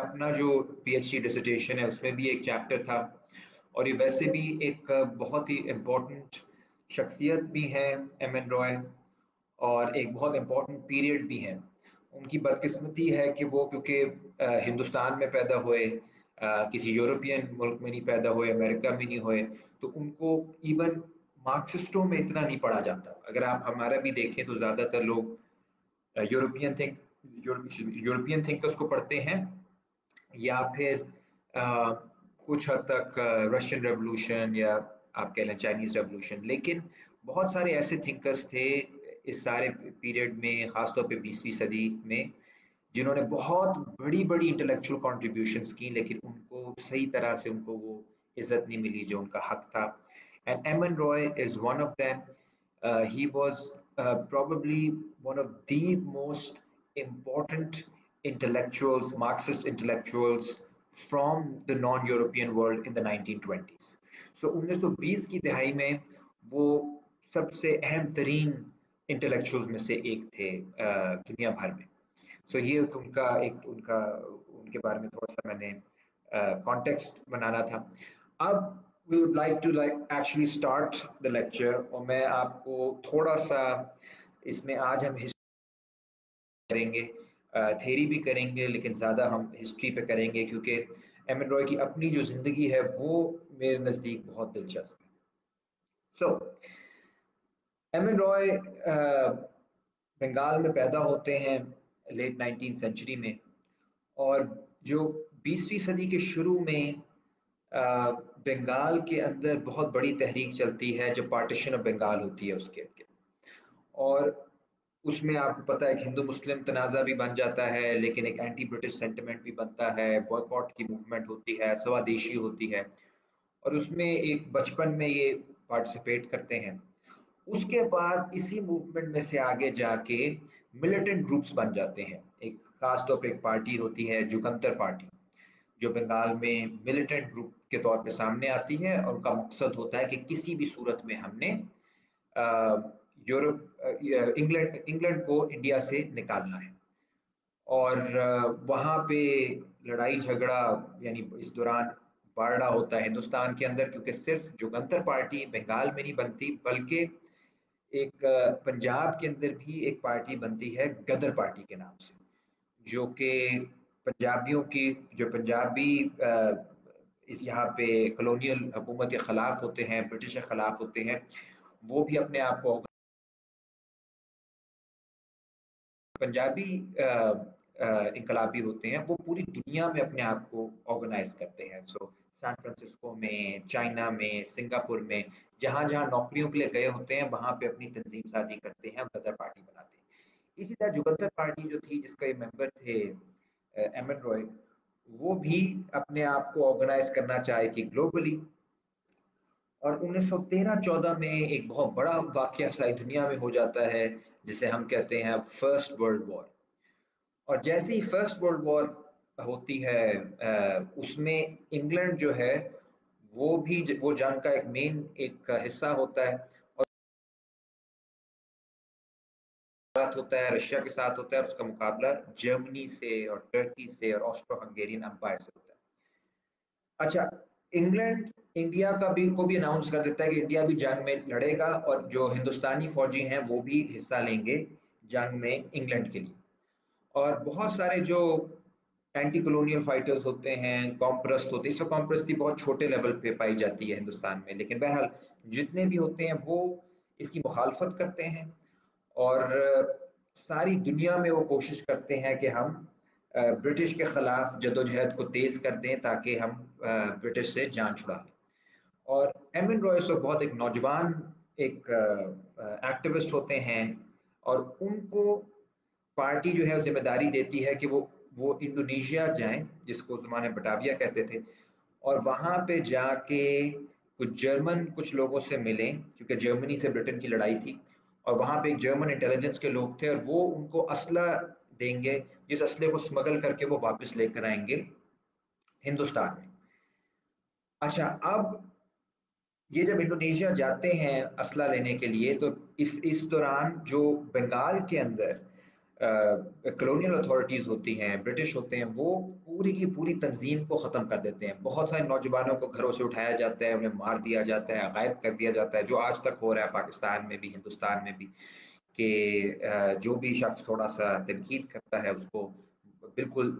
अपना जो PhD dissertation है, उसमें भी एक चैप्टर था। और ये वैसे भी एक बहुत ही इम्पोर्टेंट शख्सियत भी है एम एन रॉय और एक बहुत इम्पोर्टेंट पीरियड भी है। उनकी बदकिस्मती है कि वो, क्योंकि हिंदुस्तान में पैदा हुए किसी यूरोपियन मुल्क में नहीं पैदा हुए, अमेरिका में नहीं हुए तो उनको इवन मार्क्सिस्टों में इतना नहीं पढ़ा जाता। अगर आप हमारा भी देखें तो ज़्यादातर लोग यूरोपियन थिंक, यूरोपियन थिंकर्स को पढ़ते हैं या फिर आ, कुछ हद तक रशियन रेवोल्यूशन या आप कह लें चाइनीज़ रेवोल्यूशन लेकिन बहुत सारे ऐसे थिंकर्स थे इस सारे पीरियड में ख़ासतौर पे बीसवीं सदी में जिन्होंने बहुत बड़ी बड़ी इंटेलेक्चुअल कॉन्ट्रीब्यूशन की लेकिन उनको सही तरह से उनको वो इज़्ज़त नहीं मिली जो उनका हक था। And M N Roy is one of them he was probably one of the most intellectuals, Marxist intellectuals from the non-European world in the 1920s. So 1920 की दिहाई में वो सबसे अहम तरीन इंटेलेक्चुअल्स में से एक थे दुनिया भर में। सो so, ये उनका एक उनका उनके बारे में थोड़ा सा मैंने कॉन्टेक्स्ट uh, बनाना था। अब we would like to like actually start the lecture और मैं आपको थोड़ा सा इसमें आज हम करेंगे। थेरी भी करेंगे, लेकिन ज़्यादा हम हिस्ट्री पे करेंगे, क्योंकि एम एन रॉय की अपनी जो ज़िंदगी है, वो मेरे नज़दीक बहुत दिलचस्प है। So M N Roy Bengal में पैदा होते हैं लेट नाइनटीन सेंचुरी में, और जो बीसवीं सदी के शुरू में बंगाल के अंदर बहुत बड़ी तहरीक चलती है जो पार्टीशन ऑफ़ बंगाल होती है उसके और उसमें आपको पता है कि हिंदू मुस्लिम तनाज़ा भी बन जाता है, लेकिन एक एंटी ब्रिटिश सेंटिमेंट भी बनता है बॉयकॉट की मूवमेंट होती है, स्वदेशी होती है, और उसमें एक बचपन में ये पार्टिसिपेट करते हैं। उसके बाद इसी मूवमेंट में से आगे जाके मिलिटेंट ग्रुप्स बन जाते हैं। एक खास तौर पर एक पार्टी होती है, जुगंतर पार्टी जो बंगाल में मिलिटेंट ग्रुप के तौर पे सामने आती है, और उनका मकसद होता है कि किसी भी सूरत में हमने यूरोप इंग्लैंड इंग्लैंड को इंडिया से निकालना है। और वहाँ पे लड़ाई झगड़ा यानी इस दौरान बारडा होता है हिंदुस्तान के अंदर, क्योंकि सिर्फ़ जुगंतर पार्टी बंगाल में नहीं बनती, बल्कि एक पंजाब के अंदर भी एक पार्टी बनती है गदर पार्टी के नाम से, जो कि पंजाबियों की, जो पंजाबी इस यहाँ पे कलोनियल हुकूमत के ख़िलाफ़ होते हैं, ब्रिटिश के ख़िलाफ़ होते हैं, वो भी अपने आप को पंजाबी इनकलाबी होते हैं, वो पूरी दुनिया में अपने आप को ऑर्गेनाइज करते हैं। सो सैन फ्रांसिस्को में चाइना में सिंगापुर में, जहाँ जहाँ नौकरियों के लिए गए होते हैं, वहाँ पे अपनी तंजीम साजी करते हैं गदर पार्टी बनाते हैं। इसी तरह जुगदर पार्टी जो थी, जिसका ये मेंबर थे एम एन रॉय वो भी अपने आप को ऑर्गेनाइज करना चाहे कि ग्लोबली और 1913-14 में एक बहुत बड़ा वाक्य सारी दुनिया में हो जाता है जिसे हम कहते हैं फ़र्स्ट वर्ल्ड वॉर और जैसे ही फ़र्स्ट वर्ल्ड वॉर होती है उसमें इंग्लैंड जो है, वो भी वो जंग का एक मेन एक हिस्सा होता है और होता है, रशिया के साथ होता है उसका मुकाबला जर्मनी से और टर्की से और ऑस्ट्रो हंगेरियन अंपायर से होता है। अच्छा इंग्लैंड, इंडिया का भी, को भी अनाउंस कर देता है कि इंडिया भी जंग में लड़ेगा और जो हिंदुस्तानी फौजी हैं, वो भी हिस्सा लेंगे जंग में इंग्लैंड के लिए। और बहुत सारे जो एंटी कॉलोनियल फाइटर्स होते हैं कॉम्प्रस्ट होते हैं इस कॉम्प्रस्ती बहुत छोटे लेवल पे पाई जाती है हिंदुस्तान में। लेकिन बहरहाल, जितने भी होते हैं, वो इसकी मुखालफत करते हैं और सारी दुनिया में वो कोशिश करते हैं कि हम ब्रिटिश के ख़िलाफ़ जदोजहद को तेज़ कर दें ताकि हम ब्रिटिश से जान छुड़ा लें। और एम एन रॉयस बहुत एक नौजवान, एक एक्टिविस्ट होते हैं और उनको पार्टी जो है ज़िम्मेदारी देती है कि वो वो इंडोनेशिया जाएँ, जिसको जमाने बटाविया कहते थे, और वहाँ पे जाके कुछ जर्मन, कुछ लोगों से मिले, क्योंकि जर्मनी से ब्रिटेन की लड़ाई थी, और वहाँ पे एक जर्मन इंटेलिजेंस के लोग थे और वो उनको असला देंगे, जिस असले को स्मगल करके वो वापस लेकर आएँगे हिंदुस्तान में। अच्छा अब ये जब इंडोनेशिया जाते हैं असला लेने के लिए तो इस इस दौरान जो बंगाल के अंदर कलोनियल अथॉरिटीज़ होती हैं, ब्रिटिश होते हैं, वो पूरी की पूरी तंजीम को ख़त्म कर देते हैं। बहुत सारे नौजवानों को घरों से उठाया जाता है, उन्हें मार दिया जाता है, गायब कर दिया जाता है, जो आज तक हो रहा है पाकिस्तान में भी, हिंदुस्तान में भी। कि जो भी शख्स थोड़ा सा तनकीद करता है, उसको बिल्कुल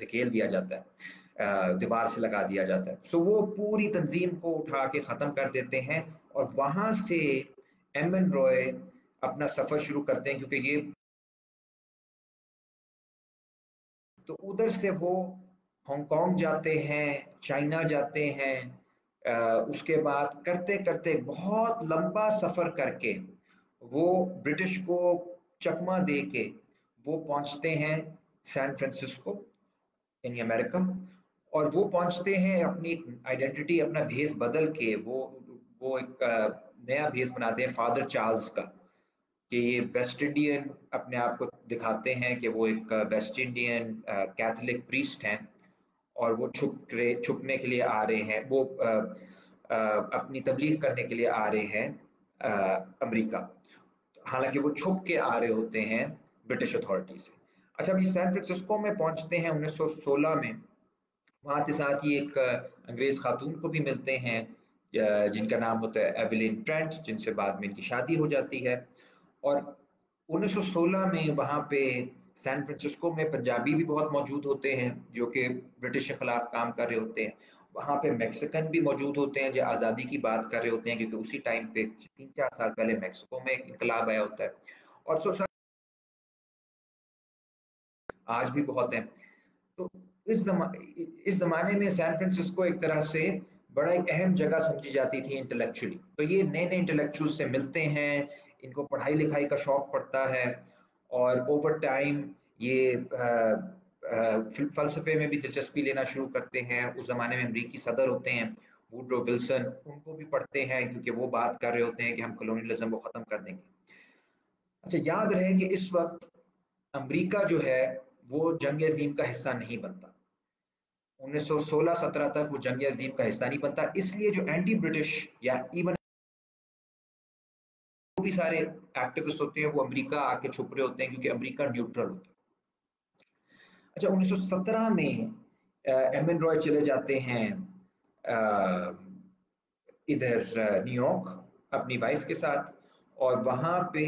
धकेल दिया जाता है दीवार से लगा दिया जाता है। सो वो पूरी तंजीम को उठा के ख़त्म कर देते हैं और वहाँ से एम एन रॉय अपना सफ़र शुरू करते हैं क्योंकि ये तो उधर से वो हांगकांग जाते हैं चाइना जाते हैं उसके बाद करते करते बहुत लंबा सफ़र करके वो ब्रिटिश को चकमा दे के वो पहुँचते हैं सैन फ्रांसिस्को इन अमेरिका। और वो पहुँचते हैं अपनी आइडेंटिटी अपना भेस बदल के वो वो एक नया भेस बनाते हैं फादर चार्ल्स का कि ये वेस्ट इंडियन अपने आप को दिखाते हैं कि वो एक वेस्ट इंडियन कैथोलिक प्रीस्ट हैं और वो छुप रहे छुपने के लिए आ रहे हैं वो आ, आ, अपनी तबलीग करने के लिए आ रहे हैं अमेरिका। हालाँकि वो छुप के आ रहे होते हैं ब्रिटिश अथॉरिटी से। अच्छा अभी सैन फ्रांसिस्को में पहुँचते हैं 1916 में। वहाँ के साथ ही एक अंग्रेज़ खातून को भी मिलते हैं जिनका नाम होता है एवलिन ट्रेंट जिनसे बाद में इनकी शादी हो जाती है। और 1916 में वहाँ पे सैन फ्रांसिस्को में पंजाबी भी बहुत मौजूद होते हैं, जो कि ब्रिटिश के खिलाफ काम कर रहे होते हैं। वहाँ पे मैक्सिकन भी मौजूद होते हैं जो आज़ादी की बात कर रहे होते हैं, क्योंकि उसी टाइम पे तीन चार साल पहले मैक्सिको में एक इनकलाब आया होता है। और सोसाइटी आज भी बहुत है। तो इस जमा, इस जमाने में सैन फ्रांसिस्को एक तरह से बड़ा एक अहम जगह समझी जाती थी इंटेलेक्चुअली तो ये नए नए इंटेलेक्चुअल से मिलते हैं, इनको पढ़ाई लिखाई का शौक पड़ता है, और ओवर टाइम ये फ़लसफ़े में भी दिलचस्पी लेना शुरू करते हैं। उस ज़माने में अमरीकी सदर होते हैं, वुड्रो विल्सन, उनको भी पढ़ते हैं, क्योंकि वो बात कर रहे होते हैं कि हम कलोनियलिज्म को ख़त्म कर देंगे। अच्छा याद रहे कि इस वक्त अमेरिका जो है, वो जंग अजीम का हिस्सा नहीं बनता। 1916-17 तक वो जंग अजीम का हिस्सा नहीं बनता। इसलिए जो एंटी ब्रिटिश या इवन भी सारे एक्टिविस्ट होते हैं, वो अमेरिका आके छुप रहे होते हैं, क्योंकि अमेरिका न्यूट्रल होता है। अच्छा 1917 में एम एन रॉय चले जाते हैं इधर न्यूयॉर्क अपनी वाइफ के साथ, और वहाँ पे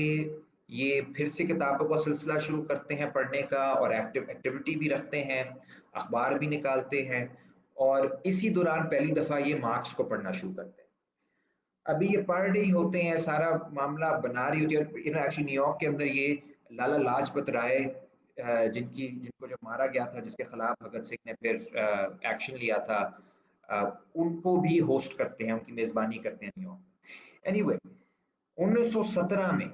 ये फिर से किताबों का सिलसिला शुरू करते हैं पढ़ने का, और एक्टिव, एक्टिविटी भी रखते हैं, अखबार भी निकालते हैं, और इसी दौरान पहली दफ़ा ये मार्क्स को पढ़ना शुरू करते हैं। अभी ये पढ़ रही होते हैं, सारा मामला बना रही होती है एक्चुअली न्यूयॉर्क के अंदर ये लाला लाजपत राय जिनकी, जिनको जो मारा गया था, जिसके खिलाफ भगत सिंह ने फिर एक्शन लिया था उनको भी होस्ट करते हैं, उनकी मेज़बानी करते हैं न्यूयॉर्क एनीवे 1917 में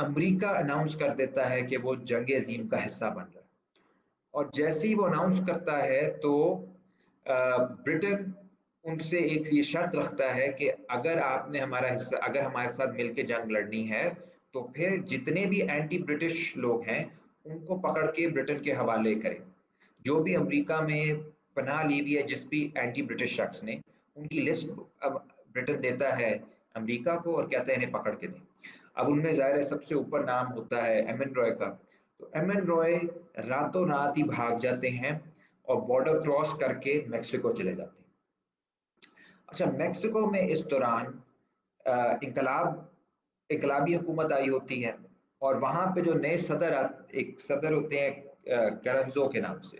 अमेरिका अनाउंस कर देता है कि वो जंग अजीम का हिस्सा बन रहा है। और जैसे ही वो अनाउंस करता है तो ब्रिटेन उनसे एक ये शर्त रखता है कि अगर आपने हमारा हिस्सा, अगर हमारे साथ मिलकर जंग लड़नी है तो फिर जितने भी एंटी ब्रिटिश लोग हैं, उनको पकड़ के ब्रिटेन के हवाले करें। जो भी अमेरिका में पनाह ली हुई है, जिस भी एंटी ब्रिटिश शख्स ने, उनकी लिस्ट अब ब्रिटेन देता है अमेरिका को और कहता है इन्हें पकड़ के दें। अब उनमें ज़ाहिर है सबसे ऊपर नाम होता है एम एन रॉय का। तो एम एन रॉय रातों रात ही भाग जाते हैं और बॉर्डर क्रॉस करके मैक्सिको चले जाते हैं। अच्छा मैक्सिको में इस दौरान इनकलाब इकलाबी हुकूमत आई होती है और वहाँ पे जो नए सदर एक सदर होते हैं करंजो के नाम से।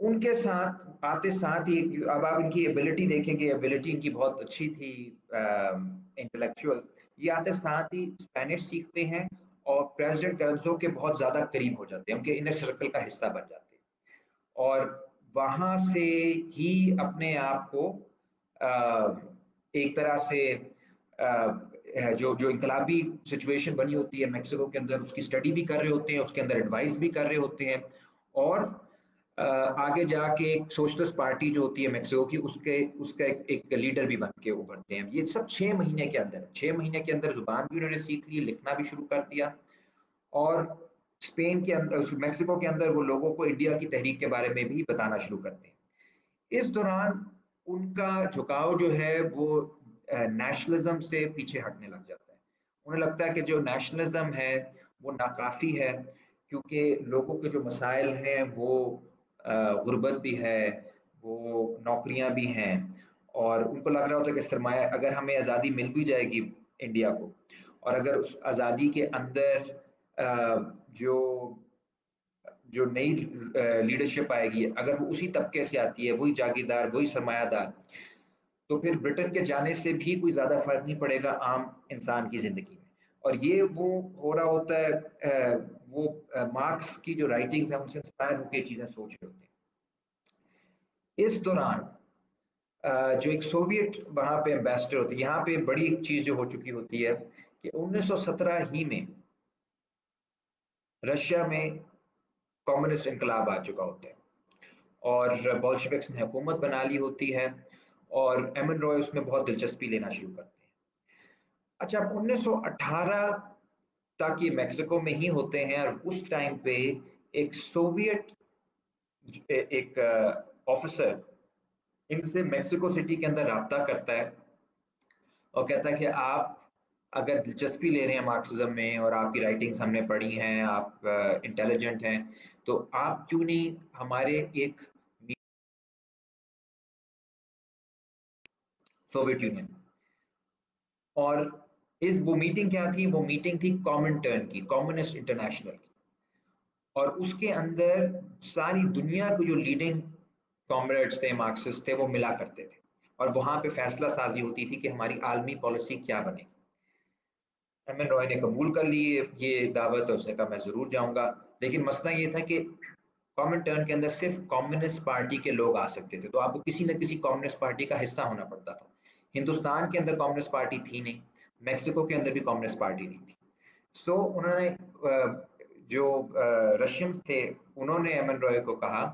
उनके साथ आते साथ ही, अब आप इनकी एबिलिटी देखेंगे एबिलिटी इनकी बहुत अच्छी थी इंटेलेक्चुअल ये आते साथ ही स्पेनिश सीखते हैं और प्रेसिडेंट करंजो के बहुत ज़्यादा करीब हो जाते हैं, उनके इनर सर्कल का हिस्सा बन जाते हैं। और वहाँ से ही अपने आप को एक तरह से जो जो इनकलाबी सिचुएशन बनी होती है मैक्सिको के अंदर उसकी स्टडी भी कर रहे होते हैं उसके अंदर एडवाइस भी कर रहे होते हैं और आगे जाके एक सोशलिस्ट पार्टी जो होती है मैक्सिको की उसके उसका एक, एक लीडर भी बन के उभरते हैं। ये सब छः महीने के अंदर छः महीने के अंदर ज़ुबान भी उन्होंने सीख ली लिखना भी शुरू कर दिया और स्पेन के अंदर मैक्सिको के अंदर वो लोगों को इंडिया की तहरीक के बारे में भी बताना शुरू करते हैं। इस दौरान उनका झुकाव जो है वो नेशनलिज्म से पीछे हटने लग जाता है। उन्हें लगता है कि जो नेशनलिज्म है, वो नाकाफ़ी है, क्योंकि लोगों के जो मसाइल हैं, वो गुर्बत भी है, वो नौकरियाँ भी हैं। और उनको लग रहा होता है कि सरमाया, अगर हमें आज़ादी मिल भी जाएगी इंडिया को, और अगर उस आज़ादी के अंदर जो जो नई लीडरशिप आएगी, अगर वो उसी तबके से आती है, वही जागीरदार, वही सरमायादार तो फिर ब्रिटेन के जाने से भी कोई ज़्यादा फ़र्क नहीं पड़ेगा आम इंसान की ज़िंदगी में। और ये वो हो रहा होता है वो मार्क्स की जो राइटिंग्स हैं, उनसे इंस्पायर होकर चीज़ें सोच रहे होते हैं। इस दौरान जो एक सोवियत वहाँ पे एम्बेसडर होती है, यहाँ पे बड़ी एक चीज़ जो हो चुकी होती है कि 1917 ही में रशिया में कम्युनिस्ट इनकलाब आ चुका होता है। और बॉल्शेविक्स ने हुकूमत बना ली होती है। और एमन रॉय उसमें बहुत दिलचस्पी लेना शुरू करते हैं। अच्छा 1918 तक ये मैक्सिको में ही होते हैं और उस टाइम पे एक सोवियत एक ऑफिसर इनसे मैक्सिको सिटी के अंदर रबता करता है और कहता है कि आप अगर दिलचस्पी ले रहे हैं मार्क्सिज्म में और आपकी राइटिंग्स हमने पढ़ी हैं, आप इंटेलिजेंट हैं तो आप क्यों नहीं हमारे एक सोवियत यूनियन और इस, वो मीटिंग क्या थी? वो मीटिंग थी कॉमन टर्न की कम्युनिस्ट इंटरनेशनल की। और उसके अंदर सारी दुनिया के जो लीडिंग कॉमरेड्स थे मार्क्सिस्ट थे, वो मिला करते थे। और वहाँ पे फैसला साजी होती थी कि हमारी आलमी पॉलिसी क्या बनेगी। एम एन रॉय ने कबूल कर ली ये दावत और उसने कहा, मैं ज़रूर जाऊँगा। लेकिन मसला ये था कि कॉमन टर्न के अंदर सिर्फ़ कम्युनिस्ट पार्टी के लोग आ सकते थे। तो आपको किसी न किसी कम्युनिस्ट पार्टी का हिस्सा होना पड़ता था। हिंदुस्तान के अंदर कम्युनिस्ट पार्टी थी नहीं मैक्सिको के अंदर भी कम्युनिस्ट पार्टी नहीं थी। सो so, उन्होंने जो रशियंस थे उन्होंने एम एन रॉय को कहा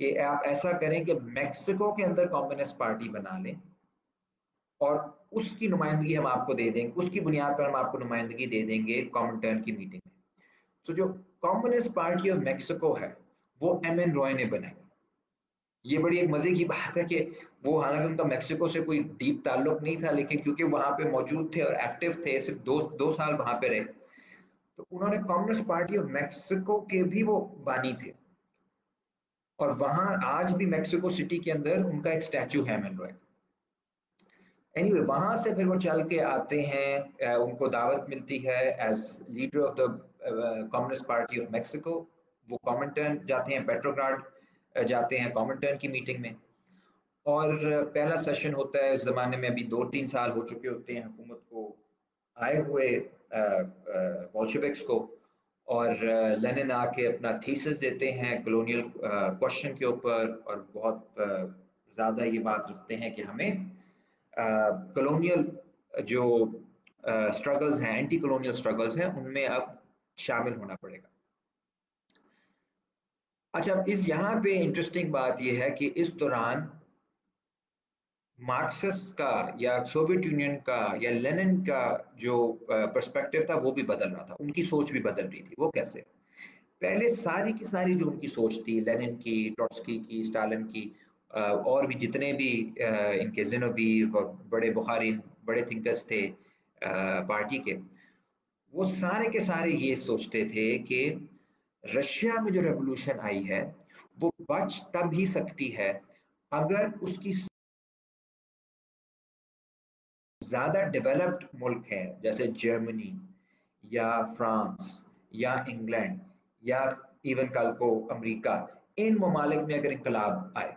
कि आप ऐसा करें कि मैक्सिको के अंदर कम्युनिस्ट पार्टी बना लें और उसकी नुमाइंदगी हम आपको दे देंगे उसकी बुनियाद पर हम आपको नुमाइंदगी दे देंगे कॉमनटर्न की मीटिंग में। तो जो कम्युनिस्ट पार्टी ऑफ़ मैक्सिको है वो एम एन रॉय ने बनाई। ये बड़ी एक मज़े की बात है कि वो हालाँकि उनका मैक्सिको से कोई डीप ताल्लुक नहीं था लेकिन क्योंकि वहाँ पे मौजूद थे और एक्टिव थे सिर्फ़ दो दो साल वहाँ पे रहे। तो उन्होंने कम्युनिस्ट पार्टी ऑफ़ मैक्सिको के भी वो बानी थे। और वहाँ आज भी मैक्सिको सिटी के अंदर उनका एक स्टैचू है मैन रॉय एनीवे anyway, वहाँ से फिर वो चल के आते हैं उनको दावत मिलती है as leader of the communist party of Mexico वो कॉमेंटन जाते हैं पेट्रोग्राड जाते हैं कॉमेंटन की मीटिंग में। और पहला सेशन होता है, इस ज़माने में अभी दो तीन साल हो चुके होते हैं हुकूमत को आए हुए बॉल्शेविक्स को और लेनिन आके अपना थीसिस देते हैं कलोनियल क्वेश्चन के ऊपर और बहुत ज़्यादा ये बात रखते हैं कि हमें कलोनियल जो स्ट्रगल्स हैं एंटी कलोनियल स्ट्रगल्स हैं, उनमें अब शामिल होना पड़ेगा। अच्छा इस यहाँ पे इंटरेस्टिंग बात यह है कि इस दौरान मार्क्सिस का या सोवियत यूनियन का या लेनिन का जो पर्सपेक्टिव था, वो भी बदल रहा था। उनकी सोच भी बदल रही थी। वो कैसे? पहले सारी की सारी जो उनकी सोच थी लेनिन की ट्रॉट्सकी की स्टालिन की और भी जितने भी इनके जिनोवीव और बड़े बुखारी, बड़े थिंकर्स थे पार्टी के, वो सारे के सारे ये सोचते थे कि रशिया में जो रेवोल्यूशन आई है, वो बच तब ही सकती है, अगर उसकी ज़्यादा डेवलप्ड मुल्क है, जैसे जर्मनी या फ्रांस या इंग्लैंड या इवन कल को अमेरिका, इन ममालिक में अगर इनकलाब आए,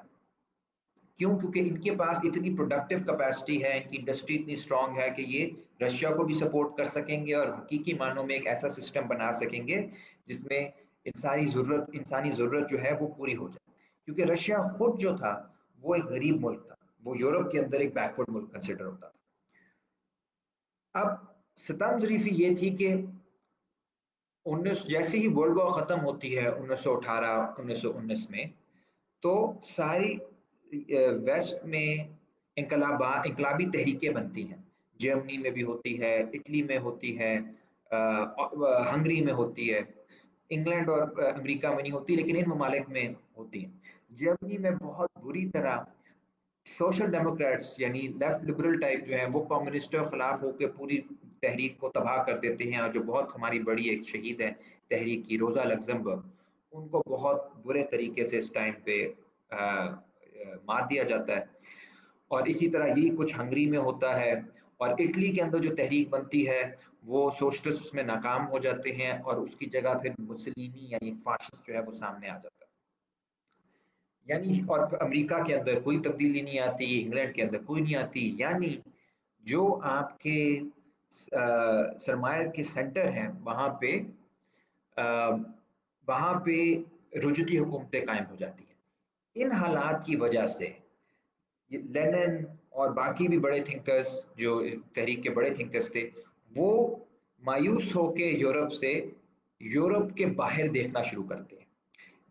क्यों? क्योंकि इनके पास इतनी प्रोडक्टिव कैपेसिटी है, इनकी इंडस्ट्री इतनी स्ट्रांग है कि ये रशिया को भी सपोर्ट कर सकेंगे और हकीकी मानों में एक ऐसा सिस्टम बना सकेंगे जिसमें इंसानी ज़रूरत इंसानी ज़रूरत जो है वो पूरी हो जाए। क्योंकि रशिया खुद जो था, वो एक गरीब मुल्क था, वो यूरोप के अंदर एक बैकवर्ड मुल्क कंसिडर होता था। अब सतम जरीफी ये थी कि उन्नीस, जैसे ही वर्ल्ड वॉर ख़त्म होती है 1918 1919 में तो सारी वेस्ट में इनकलाबा, इनकलाबी तहरीकें बनती हैं। जर्मनी में भी होती है, इटली में होती है हंगरी में होती है, इंग्लैंड और अमेरिका में नहीं होती, लेकिन इन ममालिक में होती हैं। जर्मनी में बहुत बुरी तरह सोशल डेमोक्रेट्स यानी लेफ़्ट लिबरल टाइप जो है वो कम्युनिस्टों खिलाफ होकर पूरी तहरीक को तबाह कर देते हैं और जो बहुत हमारी बड़ी एक शहीद है तहरीक की रोज़ा लग्जमबर्ग उनको बहुत बुरे तरीके से इस टाइम पे आ, मार दिया जाता है। और इसी तरह यही कुछ हंगरी में होता है और इटली के अंदर जो तहरीक बनती है वो सोशलिस्ट में नाकाम हो जाते हैं और उसकी जगह फिर मुसलिनी यानी फाशिस्ट जो है वो सामने आ जाता है। यानी और अमेरिका के अंदर कोई तब्दीली नहीं आती इंग्लैंड के अंदर कोई नहीं आती। यानी जो आपके सरमाया के सेंटर हैं वहाँ पे आ, वहाँ पे रुजती हुकूमतें कायम हो जाती हैं। इन हालात की वजह से लेनिन और बाकी भी बड़े थिंकर्स जो तहरीक के बड़े थिंकर्स थे वो मायूस होके यूरोप से यूरोप के बाहर देखना शुरू करते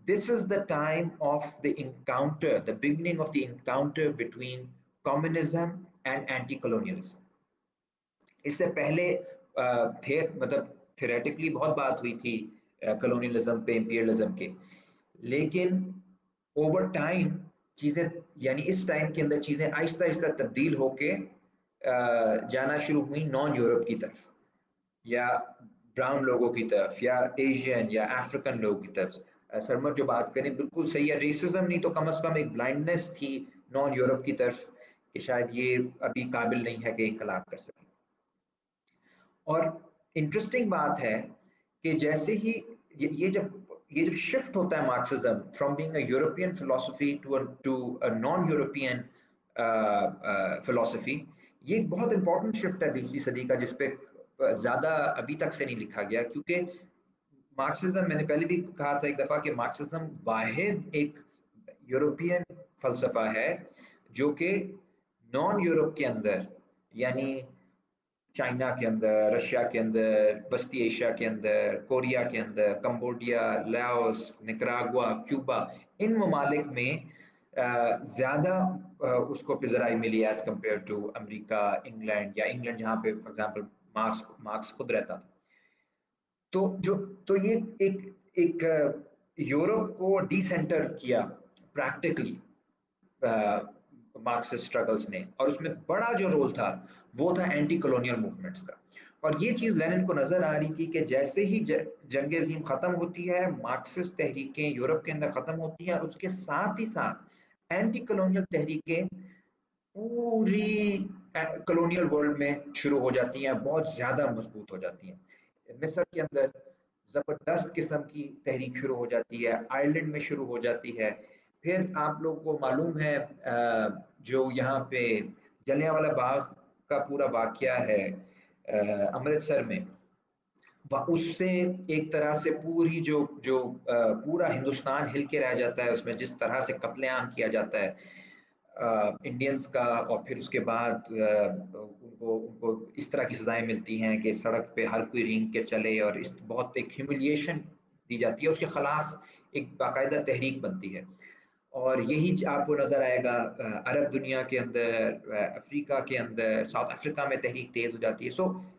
this is the time of the encounter the beginning of the encounter between communism and anti colonialism इससे पहले थे मतलब थेरेटिकली बहुत बात हुई थी कॉलोनियलिज्म पे इंपीरियलिज्म के। लेकिन ओवर टाइम चीज़ें, यानी इस टाइम के अंदर चीज़ें आहिस्ता आहिस्ता तब्दील होके जाना शुरू हुई नॉन यूरोप की तरफ़, या ब्राउन लोगों की तरफ़, या एशियन या अफ्रीकन लोगों की तरफ़ सरमत जो बात करें बिल्कुल सही है। रेसिज्म नहीं तो कम अज़ कम एक ब्लाइंडनेस थी नॉन यूरोप की तरफ़ कि शायद ये अभी काबिल नहीं है कि इनकलाब कर सके। और इंटरेस्टिंग बात है कि जैसे ही ये, ये जब ये जो शिफ्ट होता है Marxism from being a European philosophy to to a non European philosophy ये एक बहुत इंपॉर्टेंट शिफ्ट है बीसवीं सदी का जिसपे ज़्यादा अभी तक से नहीं लिखा गया क्योंकि मार्क्सिज्म मैंने पहले भी कहा था एक दफ़ा कि मार्क्सिज्म वाहिद एक यूरोपियन फलसफा है, जो कि नॉन यूरोप के अंदर, यानी चाइना के अंदर रशिया के अंदर वस्ती एशिया के अंदर कोरिया के अंदर कम्बोडिया लाओस निकरागुआ क्यूबा इन ममालिक में ज़्यादा उसको पिजराई मिली as compared to America England या इंग्लैंड जहाँ पे फॉर एग्जांपल मार्क्स मार्क्स खुद रहता था। तो जो तो ये एक एक यूरोप को डिसेंटर किया प्रैक्टिकली मार्क्सिस्ट स्ट्रगल्स ने। और उसमें बड़ा जो रोल था, वो था एंटी कॉलोनियल मूवमेंट्स का। और ये चीज़ लेनिन को नज़र आ रही थी कि जैसे ही जंग अजीम ख़त्म होती है मार्क्सिस्ट तहरीकें यूरोप के अंदर ख़त्म होती हैं और उसके साथ ही साथ एंटी कॉलोनियल तहरीकें पूरी कॉलोनियल वर्ल्ड में शुरू हो जाती हैं, बहुत ज़्यादा मज़बूत हो जाती हैं। मिस्र के अंदर ज़बरदस्त किस्म की तहरीक शुरू हो जाती है, आयरलैंड में शुरू हो जाती है। फिर आप लोग को मालूम है जो यहाँ पे जलियांवाला बाग का पूरा वाक्य है अमृतसर में उससे एक तरह से पूरी जो जो पूरा हिंदुस्तान हिल के रह जाता है, उसमें जिस तरह से कत्लेआम किया जाता है इंडियंस का और फिर उसके बाद उनको उनको इस तरह की सजाएँ मिलती हैं कि सड़क पे हर कोई रिंग के चले और इस बहुत एक ह्यूमिलिएशन दी जाती है उसके खिलाफ एक बाकायदा तहरीक बनती है। और यही आपको नज़र आएगा अरब दुनिया के अंदर अफ्रीका के अंदर, साउथ अफ्रीका में तहरीक तेज़ हो जाती है। सो so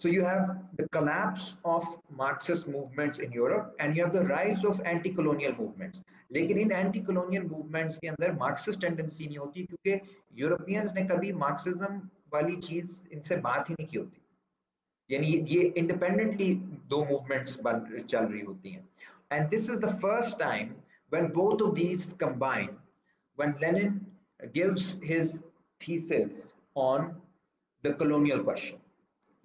you have the collapse of marxist movements in europe and you have the rise of anti colonial movements लेकिन इन एंटी कॉलोनियल मूवमेंट्स के अंदर मार्क्सिस्ट टेंडेंसी नहीं होती क्योंकि यूरोपियंस ने कभी मार्क्सिज्म वाली चीज इनसे बात ही नहीं की होती यानी ये इंडिपेंडेंटली दो मूवमेंट्स चल रही होती हैं and this is the first time when both of these combine, when Lenin gives his thesis on the colonial question,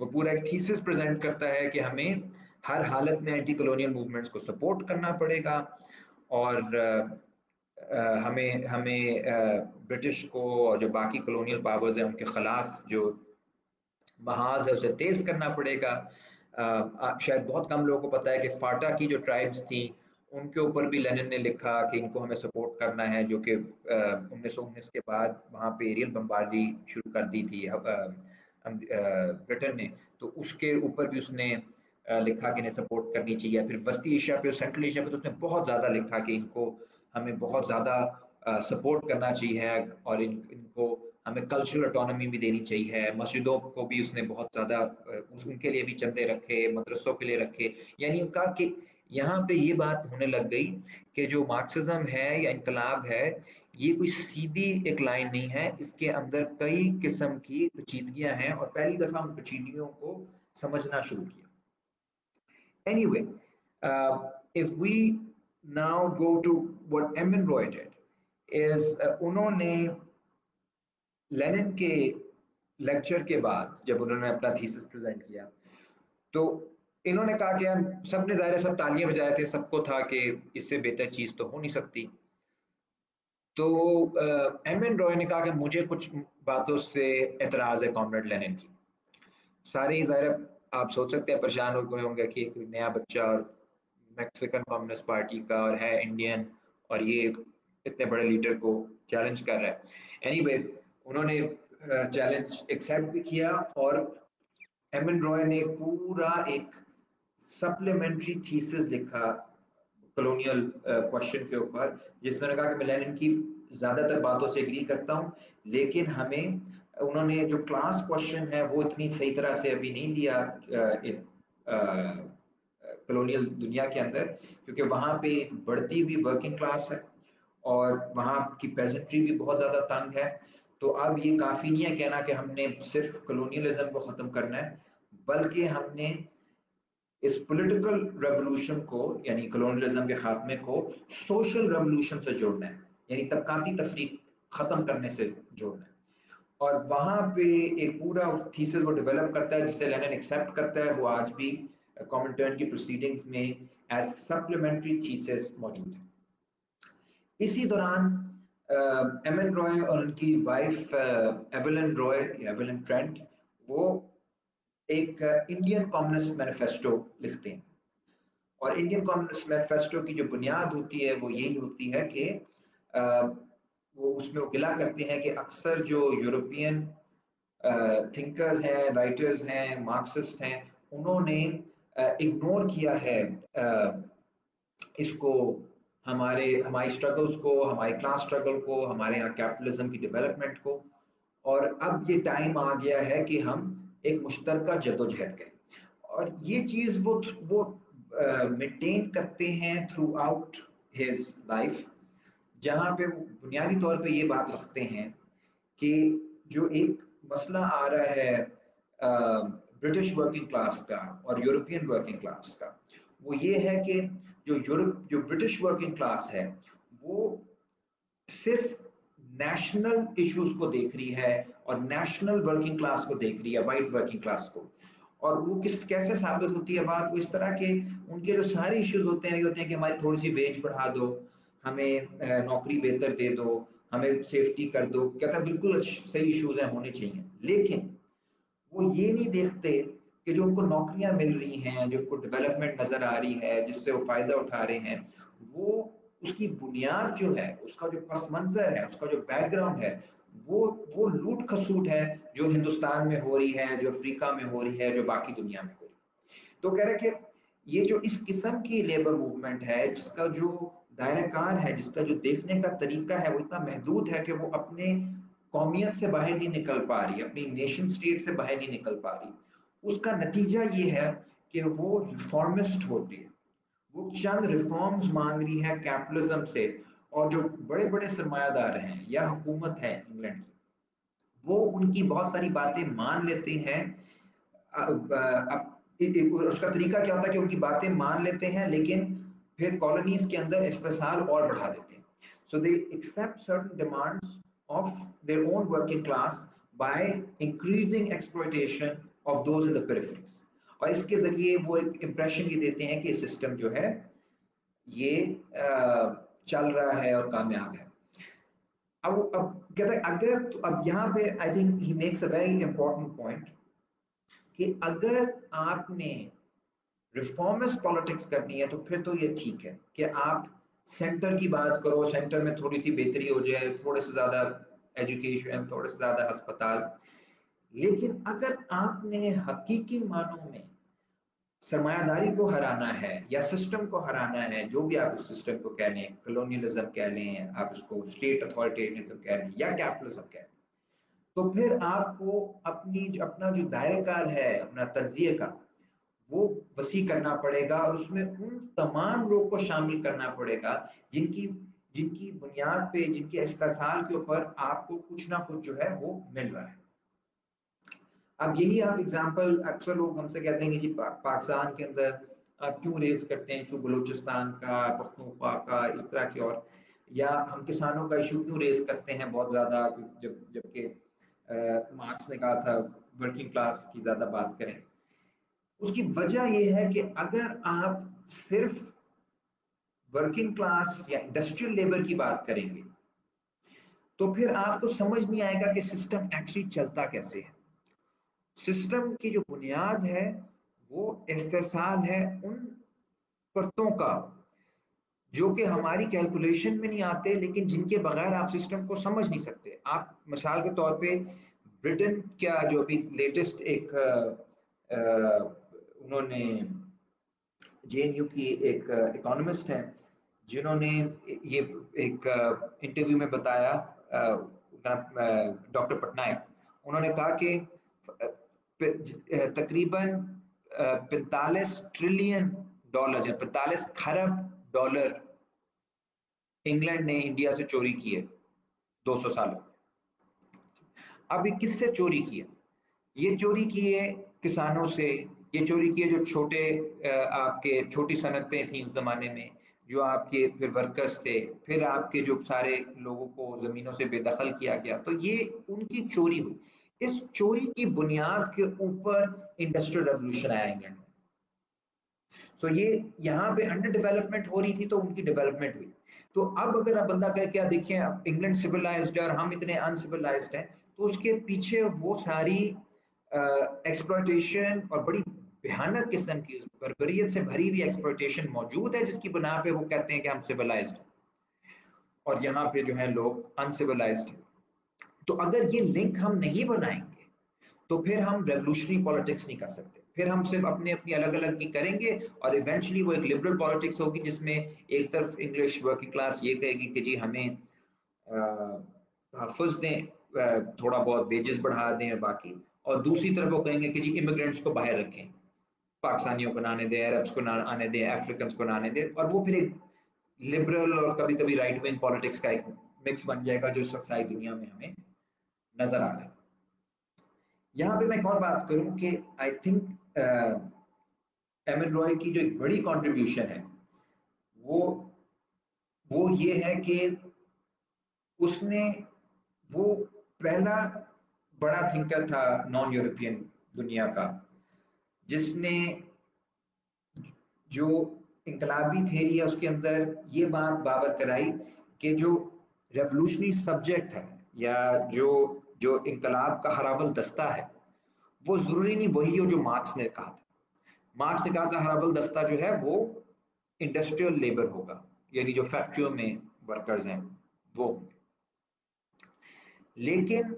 वो पूरा एक थीसिस प्रेजेंट करता है कि हमें हर हालत में एंटी कॉलोनियल मूवमेंट्स को सपोर्ट करना पड़ेगा और आ, हमें हमें ब्रिटिश को और जो बाकी कॉलोनियल पावर्स हैं उनके खिलाफ जो महाज है उसे तेज करना पड़ेगा। आ, शायद बहुत कम लोगों को पता है कि फाटा की जो ट्राइब्स थी उनके ऊपर भी लेनिन ने लिखा कि इनको हमें सपोर्ट करना है जो कि उन्नीस सौ उन्नीस के बाद वहाँ पे एरियल बम्बारी शुरू कर दी थी ब्रिटेन ने तो उसके ऊपर भी उसने लिखा कि इन्हें सपोर्ट करनी चाहिए फिर वस्ती एशिया पे और सेंट्रल एशिया पे तो उसने बहुत ज़्यादा लिखा कि इनको हमें बहुत ज़्यादा सपोर्ट करना चाहिए और इन, इनको हमें कल्चरल ऑटोनॉमी भी देनी चाहिए। मस्जिदों को भी उसने बहुत ज़्यादा उनके लिए भी चंदे रखे, मदरसों के लिए रखे। यानी उनका कि यहाँ पे ये बात होने लग गई कि जो मार्क्सिज्म है या इनकलाब है ये कोई सीधी एक लाइन नहीं है। इसके अंदर कई किस्म की पेचीदगियाँ हैं और पहली दफ़ा हम पेचीदगियों को समझना शुरू किया। Anyway if we now go to what M N Roy did is Lenin के लेक्चर के बाद जब उन्होंने अपना थीसिस प्रेजेंट किया तो इन्होंने कहा कि यार, सबने ज़ाहिर सब तालियाँ बजाए थे, सबको था कि इससे बेहतर चीज़ तो हो नहीं सकती। तो एम एन रॉय ने कहा कि मुझे कुछ बातों से एतराज़ है कॉमरेड लेनिन की। सारे ज़ाहिर आप सोच सकते हैं परेशान हो गए होंगे कि एक नया बच्चा और मैक्सिकन कम्युनिस्ट पार्टी का और है इंडियन और ये इतने बड़े लीडर को चैलेंज कर रहा है। एनी anyway, उन्होंने चैलेंज एक्सेप्ट भी किया और एम एन रॉय ने पूरा एक सप्लीमेंट्री थीसिस लिखा कॉलोनियल क्वेश्चन के ऊपर, जिसमें उन्होंने कहा कि मैं लेनिन की ज़्यादातर बातों से एग्री करता हूँ, लेकिन हमें उन्होंने जो क्लास क्वेश्चन है, वो इतनी सही तरह से अभी नहीं लिया कॉलोनियल दुनिया के अंदर, क्योंकि वहाँ पे बढ़ती हुई वर्किंग क्लास है और वहाँ की पेजेंट्री भी बहुत ज़्यादा तंग है। तो अब ये काफ़ी नहीं है कहना कि हमने सिर्फ़ कॉलोनियलिज्म को ख़त्म करना है, बल्कि हमने इस पॉलिटिकल रेवोल्यूशन को, यानी कॉलोनियलिज्म के खात्मे को सोशल रेवोल्यूशन से जोड़ना है, यानी तबकाती तफरीक ख़त्म करने से जोड़ना है। और वहाँ पे एक पूरा थीसिस वो डेवलप करता है, जिसे लेनिन एक्सेप्ट करता है, वो आज भी कॉमेंटर्न की प्रोसीडिंग्स में एज सप्लीमेंट्री थीसिस मौजूद है। इसी दौरान एम एन रॉय और उनकी wife Evelyn Roy Evelyn Trent वो एक इंडियन कम्युनिस्ट मैनिफेस्टो लिखते हैं। और इंडियन कम्युनिस्ट मैनिफेस्टो की जो बुनियाद होती है, वो यही होती है कि वो उसमें वो गिला करते हैं कि अक्सर जो यूरोपियन थिंकर्स हैं राइटर्स हैं मार्क्सिस्ट हैं, उन्होंने इग्नोर किया है इसको, हमारे, हमारी स्ट्रगल्स को, हमारी क्लास स्ट्रगल को, हमारे यहाँ कैपिटलिज्म की डेवलपमेंट को। और अब ये टाइम आ गया है कि हम एक मुश्तर जदोजहद करें और ये चीज़ वो वो मेंटेन करते हैं थ्रू आउट हिज लाइफ जहाँ पे बुनियादी तौर पे ये बात रखते हैं कि जो एक मसला आ रहा है ब्रिटिश वर्किंग क्लास का और यूरोपियन वर्किंग क्लास का, वो ये है कि जो यूरोप जो ब्रिटिश वर्किंग क्लास है, वो सिर्फ़ नेशनल इश्यूज़ को देख रही है और नेशनल वर्किंग क्लास को देख रही है वाइट वर्किंग क्लास को। और वो किस, कैसे साबित होती है बात? वो इस तरह के उनके जो सारे इश्यूज़ होते हैं, ये होते हैं कि हमारी थोड़ी सी वेज बढ़ा दो, हमें नौकरी बेहतर दे दो, हमें सेफ्टी कर दो। कहता है, बिल्कुल सही इश्यूज़ हैं, होने चाहिए। लेकिन वो ये नहीं देखते कि जो उनको नौकरियाँ मिल रही हैं, जो उनको डेवलपमेंट नज़र आ रही है, जिससे वो फ़ायदा उठा रहे हैं, वो उसकी बुनियाद जो है, उसका जो पस मंजर है, उसका जो बैकग्राउंड है वो वो लूट खसूट है जो हिंदुस्तान में हो रही है, जो अफ्रीका में हो रही है, जो बाकी दुनिया में हो रही है। तो कह रहे कि ये जो इस किस्म की लेबर मूवमेंट है, जिसका जो दायरा है, जिसका जो देखने का तरीका है, वो इतना महदूद है कि वो अपने कौमियत से बाहर नहीं निकल पा रही, अपनी नेशन स्टेट से बाहर नहीं निकल पा रही। उसका नतीजा ये है कि वो रिफॉर्मिस्ट होती है। वो चंद रिफॉर्म्स मांग रही है कैपिटलिज्म से। और जो बड़े बड़े सरमायादार हैं या हुकूमत है इंग्लैंड की, वो उनकी बहुत सारी बातें मान लेते हैं। अब उसका तरीका क्या होता है कि उनकी बातें मान लेते हैं, लेकिन फिर कॉलोनीज के अंदर इस्तेसाल और बढ़ा देते हैं। So they accept certain demands of their own working class by increasing exploitation of those in the peripheries और इसके ज़रिए वो एक इम्प्रेशन ये देते हैं कि सिस्टम जो है, ये चल रहा है और कामयाब है। अब अब कहते हैं, अगर तो अब यहाँ पे I think he makes a very important point कि अगर आपने रिफॉर्मिस्ट पॉलिटिक्स करनी है तो फिर तो ये ठीक है कि आप सेंटर की बात करो सेंटर में थोड़ी सी बेहतरी हो जाए, थोड़े से ज़्यादा एजुकेशन थोड़े से ज़्यादा अस्पताल। लेकिन अगर आपने हकीकी मानों में सरमायादारी को हराना है या सिस्टम को हराना है, जो भी आप उस सिस्टम को कह लें कलोनियलिज्म कह लें, आप उसको स्टेट अथॉरिटेरिज्म कह लें या कैपिटलिज्म कह लें तो फिर आपको अपनी जो, अपना जो दायरेकार है, अपना तजिए का, वो वसी करना पड़ेगा और उसमें उन तमाम लोग को शामिल करना पड़ेगा, जिनकी जिनकी बुनियाद पे, जिनके इस्तेसाल के ऊपर आपको कुछ ना कुछ जो है वो मिल रहा है। अब यही आप एग्जांपल अक्सर लोग हमसे कहते हैं कि जी पाकिस्तान के अंदर आप क्यों रेस करते हैं? इशू बलूचिस्तान का, पख्तूनख्वा का, इस तरह के और, या हम किसानों का इशू क्यों रेस करते हैं बहुत ज़्यादा? जब, जबकि मार्क्स ने कहा था वर्किंग क्लास की ज़्यादा बात करें। उसकी वजह यह है कि अगर आप सिर्फ़ वर्किंग क्लास या इंडस्ट्रियल लेबर की बात करेंगे तो फिर आपको समझ नहीं आएगा कि सिस्टम एक्चुअली चलता कैसे है। सिस्टम की जो बुनियाद है, वो इस्तेसाल है उन परतों का, जो कि हमारी कैलकुलेशन में नहीं आते, लेकिन जिनके बगैर आप सिस्टम को समझ नहीं सकते। आप मिसाल के तौर पे ब्रिटेन क्या जो अभी लेटेस्ट एक उन्होंने जेएनयू की एक इकोनॉमिस्ट हैं, जिन्होंने ये एक इंटरव्यू में बताया डॉक्टर पटनायक। उन्होंने कहा कि तकरीबन पैंतालीस ट्रिलियन डॉलर या पैंतालीस खरब डॉलर इंग्लैंड ने इंडिया से चोरी किए 200 सालों अब ये किससे चोरी किए ये चोरी किए किसानों से, ये चोरी किए जो छोटे आपके छोटी सनतें थी उस जमाने में, जो आपके फिर वर्कर्स थे, फिर आपके जो सारे लोगों को जमीनों से बेदखल किया गया। तो ये उनकी चोरी हुई। इस चोरी की बुनियाद के ऊपर इंडस्ट्रियल रेवोल्यूशन आया इंग्लैंड में। सो ये यहाँ पे अंडर डेवलपमेंट हो रही थी तो उनकी डेवलपमेंट हुई। तो अब अगर आप बंदा कह, क्या देखिए इंग्लैंड सिविलाइज्ड है और हम इतने अनसिविलाइज्ड हैं तो उसके पीछे वो सारी एक्सप्लोइटेशन और बड़ी भयानक किस्म की बरबरीत से भरी हुई एक्सप्लोइटेशन मौजूद है, जिसकी बुना पे वो कहते हैं कि हम सिविलाइज्ड और यहाँ पे जो है लोग अनसिविलाइज्ड तो अगर ये लिंक हम नहीं बनाएँगे तो फिर हम रेवोल्यूशनरी पॉलिटिक्स नहीं कर सकते। फिर हम सिर्फ़ अपने अपनी अलग अलग की करेंगे और इवेंचुअली वो एक लिबरल पॉलिटिक्स होगी जिसमें एक तरफ़ इंग्लिश वर्किंग क्लास ये कहेगी कि जी हमें हाफज दें थोड़ा बहुत वेजेस बढ़ा दें बाकी। और दूसरी तरफ़ वो कहेंगे कि जी इमिग्रेंट्स को बाहर रखें। पाकिस्तानियों को ना आने दें, अरब्स को ना, आने दें अफ्रीकन को ना आने दें। और वो फिर एक लिबरल और कभी कभी राइट विंग पॉलिटिक्स का एक मिक्स बन जाएगा जो सारी दुनिया में हमें नज़र आ रहा यहाँ पे मैं एक और बात करूँ कि I think M N Roy की जो एक बड़ी कंट्रीब्यूशन है, वो वो ये है कि उसने, वो पहला बड़ा थिंकर था नॉन यूरोपियन दुनिया का, जिसने जो इंकलाबी थेरी है उसके अंदर ये बात बाबर कराई कि जो रेवोल्यूशनरी सब्जेक्ट है या जो जो इंकलाब का हरावल दस्ता है वो ज़रूरी नहीं वही हो जो मार्क्स ने कहा था। मार्क्स ने कहा था हरावल दस्ता जो है वो इंडस्ट्रियल लेबर होगा यानी जो फैक्ट्रियों में वर्कर्स हैं वो होंगे। लेकिन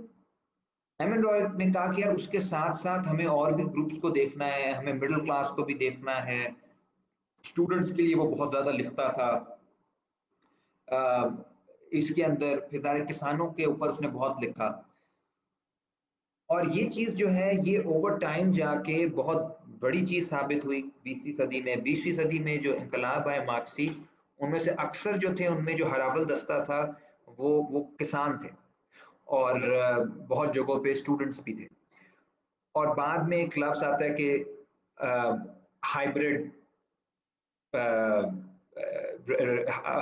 एम एन रॉय ने कहा कि यार उसके साथ साथ हमें और भी ग्रुप्स को देखना है हमें मिडिल क्लास को भी देखना है। स्टूडेंट्स के लिए वो बहुत ज़्यादा लिखता था। आ, इसके अंदर फिर किसानों के ऊपर उसने बहुत लिखा। और ये चीज़ जो है, ये ओवर टाइम जाके बहुत बड़ी चीज़ साबित हुई बीसवीं सदी में। बीसवीं सदी में जो इनकलाब आए मार्क्सी, उनमें से अक्सर जो थे, उनमें जो हरावल दस्ता था, वो वो किसान थे और बहुत जगहों पे स्टूडेंट्स भी थे। और बाद में एक लफ्स आता है कि हाइब्रिड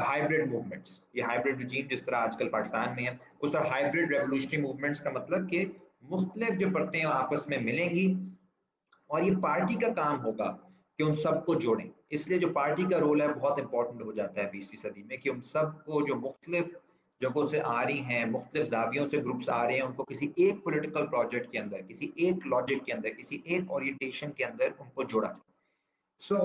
हाइब्रिड मूवमेंट्स ये हाइब्रिड रजीम जिस तरह आजकल पाकिस्तान में है, उस तरह हाइब्रिड रेवोल्यूशनरी मूवमेंट्स का मतलब कि मुख्तलिफ़ जो परतें आपस में मिलेंगी और ये पार्टी का काम होगा कि उन सबको जोड़ें। इसलिए जो पार्टी का रोल है, बहुत इंपॉर्टेंट हो जाता है बीसवीं सदी में कि उन सबको जो मुख्तलिफ़ जगहों से आ रही हैं, मुख्तलिफ़ जावियों से ग्रुप्स आ रहे हैं, उनको किसी एक पोलिटिकल प्रोजेक्ट के अंदर, किसी एक लॉजिक के अंदर, किसी एक ओरिएंटेशन के अंदर उनको जोड़ा जाए। So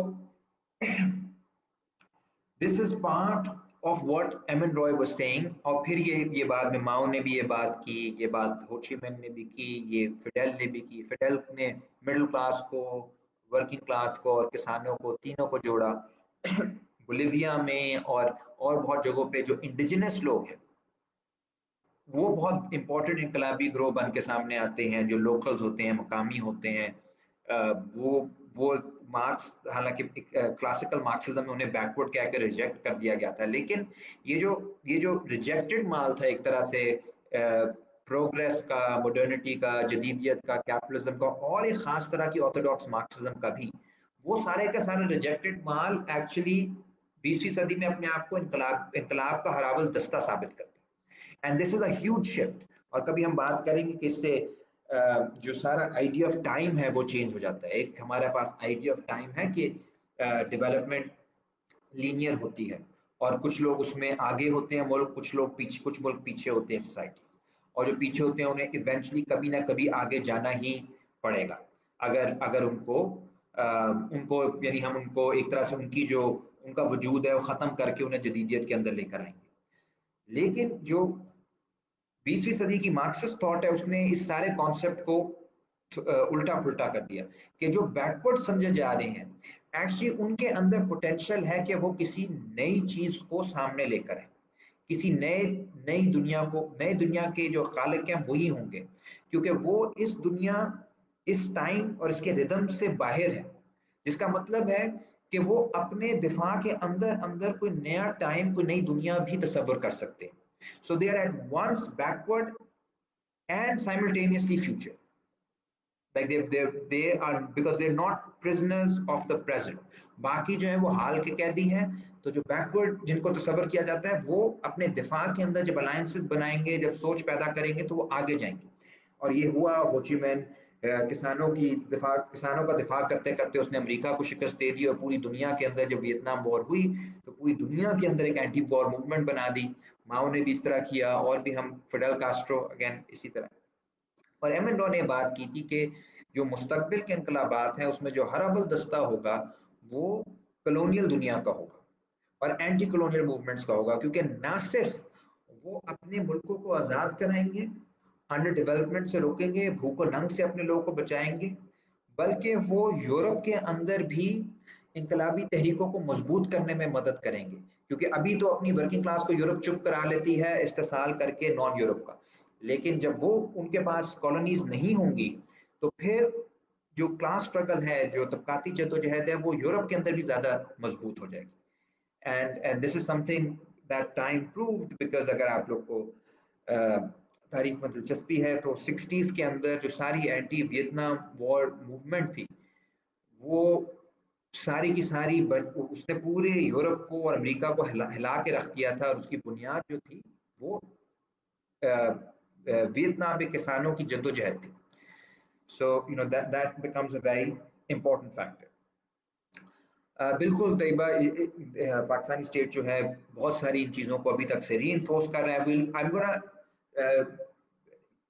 this is part of what M N Roy was saying और फिर ये ये बात में माओ ने भी ये बात की, ये बात होचीमेन ने भी की, ये फिडेल ने भी की। फिडेल ने मिडिल क्लास को वर्किंग क्लास को और किसानों को, तीनों को जोड़ा। बोलिविया में और और बहुत जगहों पे जो इंडिजिनस लोग हैं, वो बहुत इंपॉर्टेंट इनकलाबी ग्रोह बन के सामने आते हैं, जो लोकल्स होते हैं, मकामी होते हैं। वो वो मार्क्स हालाँकि क्लासिकल मार्क्सिज्म में उन्हें बैकवर्ड कह कर रिजेक्ट कर दिया गया था। लेकिन ये जो ये जो रिजेक्टेड माल था एक तरह से प्रोग्रेस का मॉडर्निटी का, जदीदियत का कैपिटलिज्म का और एक ख़ास तरह की ऑर्थोडॉक्स मार्क्सिज्म का भी, वो सारे का सारे रिजेक्टेड माल एक्चुअली बीसवीं सदी में अपने आप को इनकलाब इनकलाब का हरावल दस्ता साबित करते हैं। And this is a shift और कभी हम बात करेंगे कि इससे जो सारा आइडिया ऑफ़ टाइम है वो चेंज हो जाता है। एक हमारे पास आइडिया ऑफ़ टाइम है कि डेवलपमेंट लीनियर होती है और कुछ लोग उसमें आगे होते हैं मुल्क कुछ लोग पीछे कुछ मुल्क पीछे होते हैं सोसाइटी और जो पीछे होते हैं उन्हें इवेंचुअली कभी ना कभी आगे जाना ही पड़ेगा। अगर अगर उनको आ, उनको यानी हम उनको एक तरह से उनकी जो उनका वजूद है वो ख़त्म करके उन्हें जदीदियत के अंदर लेकर आएँगे। लेकिन जो बीसवीं सदी की मार्क्सिस्ट थॉट है, उसने इस सारे कॉन्सेप्ट को उल्टा पुल्टा कर दिया कि जो बैकवर्ड समझे जा रहे हैं एक्चुअली उनके अंदर पोटेंशियल है कि वो किसी नई चीज़ को सामने लेकर आए। किसी नए, नई दुनिया को, नए दुनिया के जो खालिक हैं, वही होंगे। क्योंकि वो इस दुनिया, इस टाइम और इसके रिदम से बाहर है। जिसका मतलब है कि वो अपने दिफा के अंदर अंदर कोई नया टाइम कोई नई दुनिया भी तस्वर कर सकते हैं। So they are at once backward and simultaneously future like they they they are, because they're not prisoners of the present. बाकी जो है वो हाल के कैदी हैं तो जो बैकवर्ड जिनको तस्वर किया जाता है, वो अपने दिफा के अंदर जब अलायंसेस बनाएँगे, जब सोच पैदा करेंगे तो वो आगे जाएँगे। और ये हुआ होचीमैन किसानों की दिफा, किसानों का दिफा करते करते उसने अमेरिका को शिकस्त दे दी और पूरी दुनिया के अंदर जब वियतनाम वॉर हुई तो पूरी दुनिया के अंदर एक एंटी वॉर मूवमेंट बना दी। माओ ने भी इस तरह किया, और भी हम फिडल कास्ट्रो अगेन इसी तरह। और एन ने बात की थी कि जो मुस्तबिल के इनकलाबात हैं, उसमें जो हर अवल दस्ता होगा, वो कलोनियल दुनिया का होगा, और एंटी कलोनियल मूवमेंट्स का होगा, क्योंकि ना सिर्फ़ वो अपने मुल्कों को आज़ाद कराएँगे अंडर डेवलपमेंट से रोकेंगे, भूख नंग से अपने लोगों को बचाएँगे, बल्कि वो यूरोप के अंदर भी इनकलाबी तहरीकों को मज़बूत करने में मदद करेंगे। क्योंकि अभी तो अपनी वर्किंग क्लास को यूरोप चुप करा लेती है इस्तेसाल करके नॉन यूरोप का। लेकिन जब वो उनके पास कॉलोनीज नहीं होंगी तो फिर जो क्लास स्ट्रगल है, जो तबकाती जदोजहद है, वो यूरोप के अंदर भी ज़्यादा मज़बूत हो जाएगी। And and this is something that time proved because अगर आप लोग को तारीख में दिलचस्पी है तो सिक्सटीज़ के अंदर जो सारी एंटी वियतनाम वॉर मूवमेंट थी, वो सारी की सारी उसने पूरे यूरोप को और अमेरिका को हिला, हिला के रख दिया था और उसकी बुनियाद जो थी वो वियतनाम के किसानों की जद्दोजहद थी। So you know that becomes a very important factor बिल्कुल तयबा पाकिस्तानी स्टेट जो है बहुत सारी इन चीज़ों को अभी तक से री इन्फोर्स कर रहा है।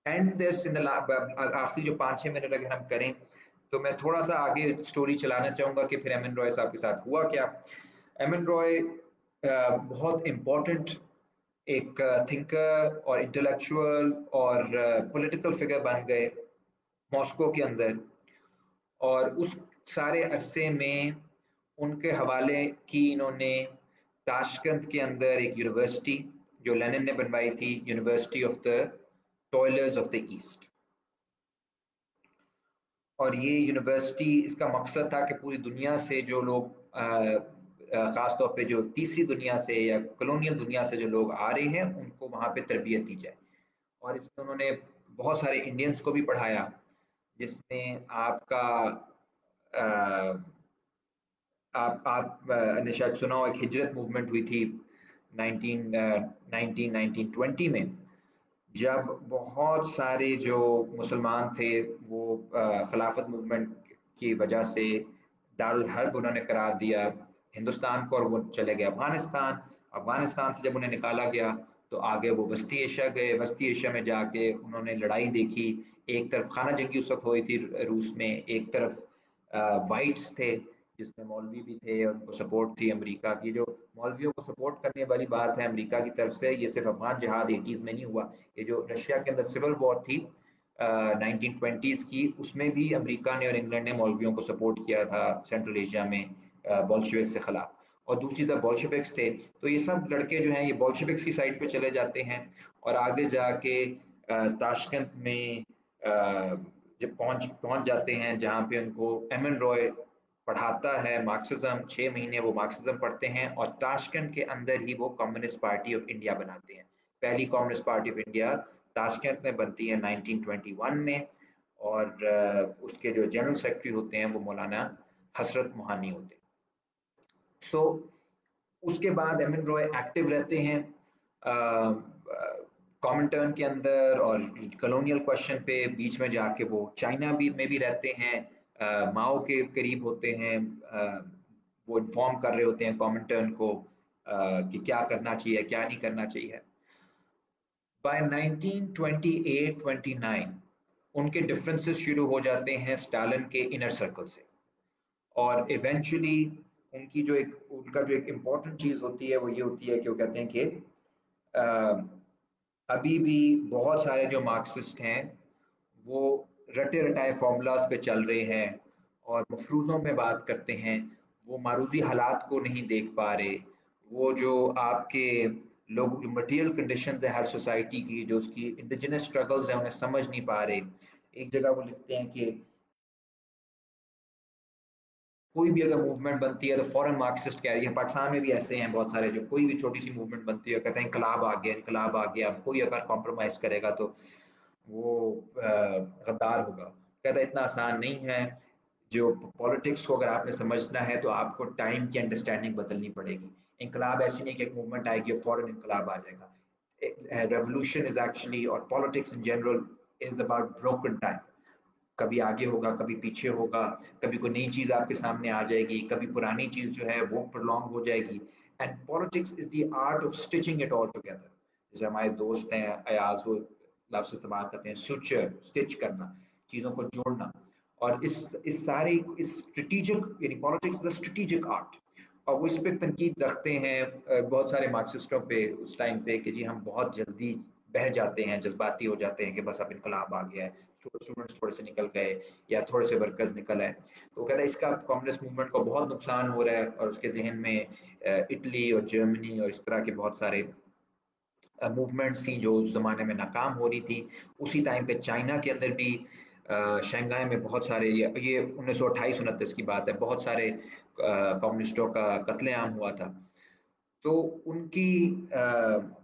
एंड दिस इन आखिरी जो पाँच छः मिनट अगर हम करें तो मैं थोड़ा सा आगे स्टोरी चलाना चाहूँगा कि फिर एम एन रॉय साहब के साथ हुआ क्या। एम एन रॉय बहुत इम्पोर्टेंट एक थिंकर और इंटेलेक्चुअल और पॉलिटिकल फिगर बन गए मॉस्को के अंदर। और उस सारे अरसे में उनके हवाले की इन्होंने ताशकंद के अंदर एक यूनिवर्सिटी जो लेनिन ने बनवाई थी university of the toilers of the east और ये यूनिवर्सिटी इसका मकसद था कि पूरी दुनिया से जो लोग ख़ास तौर पे जो तीसरी दुनिया से या कॉलोनियल दुनिया से जो लोग आ रहे हैं उनको वहाँ पे तरबियत दी जाए। और इसमें उन्होंने बहुत सारे इंडियंस को भी पढ़ाया जिसमें आपका आ, आप आप ने शायद सुना हो एक हिजरत मूवमेंट हुई थी 1919-20 में। जब बहुत सारे जो मुसलमान थे, वो खिलाफत मूवमेंट की वजह से दारुल उन्होंने करार दिया, हिंदुस्तान को और वो चले गए अफ़गानिस्तान। अफ़गानिस्तान से जब उन्हें निकाला गया तो आगे वो वस्ती एशिया गए। वस्ती एशिया में जाके उन्होंने लड़ाई देखी। एक तरफ़ खाना जंगी उस वक्त हुई थी रूस में, एक तरफ़ वाइट्स थे। जिसमें मौलवी भी थे और उनको सपोर्ट थी अमेरिका की। जो मौलवियों को सपोर्ट करने वाली बात है अमेरिका की तरफ़ से, ये सिर्फ़ अफगान जहाद एटीज़ में नहीं हुआ। ये जो रशिया के अंदर सिविल वॉर थी नाइनटीन ट्वेंटीज़ की, उसमें भी अमेरिका ने और इंग्लैंड ने मौलवियों को सपोर्ट किया था सेंट्रल एशिया में बॉल्शेविक से खिलाफ। और दूसरी तरफ़ बॉल्शेविक्स थे तो ये सब लड़के जो हैं, ये बॉल्शेविक्स की साइड पे चले जाते हैं और आगे जाके ताशकंद में जब पहुँच पहुँच जाते हैं, जहाँ पे उनको एम एन रॉय पढ़ाता है मार्क्सिज्म छः महीने वो मार्क्सिज्म पढ़ते हैं और ताशकंद के अंदर ही वो कम्युनिस्ट पार्टी ऑफ़ इंडिया बनाते हैं। पहली communist party of India Tashkent में बनती है 1921 में और उसके जो जनरल सेक्रेटरी होते हैं वो मौलाना हसरत मोहानी होते हैं। सो so, उसके बाद एम एन रॉय एक्टिव रहते हैं कॉमन टर्न के अंदर और कलोनियल क्वेश्चन पे बीच में जाके वो चाइना भी में भी रहते हैं। माओ के करीब होते हैं वो इन्फॉर्म कर रहे होते हैं कॉमन टर्न को कि क्या करना चाहिए, क्या नहीं करना चाहिए। बाय 1928-29 उनके डिफरेंसेस शुरू हो जाते हैं स्टालिन के इनर सर्कल से। और इवेंचुअली उनकी जो एक, उनका जो एक इंपॉर्टेंट चीज़ होती है, वो ये होती है कि वो कहते हैं कि अभी भी बहुत सारे जो मार्क्सिस्ट हैं, वो रटे रटाए फॉर्मूलाज पे चल रहे हैं और मफरूज़ों में बात करते हैं, वो मारूजी हालात को नहीं देख पा रहे। वो जो आपके लोग, जो मटेरियल कंडीशन है हर सोसाइटी की, जो उसकी इंडिजिनस स्ट्रगल्स हैं, उन्हें समझ नहीं पा रहे। एक जगह वो लिखते हैं कि कोई भी अगर मूवमेंट बनती है तो फॉरेन मार्क्सिस्ट कह रही है, पाकिस्तान में भी ऐसे हैं बहुत सारे, जो कोई भी छोटी सी मूवमेंट बनती है, कहते हैं, इनकलाब आ गया, इनकलाब आ गया, अब कोई अगर कॉम्प्रोमाइज़ करेगा तो वो गद्दार होगा। कहता इतना आसान नहीं है। जो पॉलिटिक्स को अगर आपने समझना है तो आपको टाइम की अंडरस्टैंडिंग बदलनी पड़ेगी। इनकलाब ऐसी नहीं कि एक मूवमेंट आएगी और फॉरन इनकलाब आ जाएगा। रेवोल्यूशन इज़ एक्चुअली और politics in general is about broken time कभी आगे होगा, कभी पीछे होगा, कभी कोई नई चीज़ आपके सामने आ जाएगी, कभी पुरानी चीज़ जो है वो प्रोलॉन्ग हो जाएगी। And politics is the art of stitching it all together जैसे हमारे दोस्त हैं, अयाज वो लफ्ज इस्तेमाल करते हैं सुचर स्टिच करना, चीज़ों को जोड़ना। और इस इस सारे, इस स्ट्रेटिजिक यानी पॉलिटिक्स द स्ट्रेटिजिक आर्ट और वो इस पर तनकीद रखते हैं बहुत सारे मार्क्सिस्टों पे उस टाइम पे कि जी हम बहुत जल्दी बह जाते हैं, जज्बाती हो जाते हैं कि बस अब इनकलाब आ गया है। स्टूडेंट्स थोड़े से निकल गए या थोड़े से वर्कर्स निकल आए। तो कहता है इसका कम्युनिस्ट मूवमेंट को बहुत नुकसान हो रहा है और उसके जहन में इटली और जर्मनी और इस तरह के बहुत सारे मूवमेंट्स थी जो उस ज़माने में नाकाम हो रही थी। उसी टाइम पे चाइना के अंदर भी शंघाई में बहुत सारे ये ये उन्नीस सौ अट्ठाईस उनतीस की बात है बहुत सारे कम्युनिस्टों का कत्लेआम हुआ था। तो उनकी आ,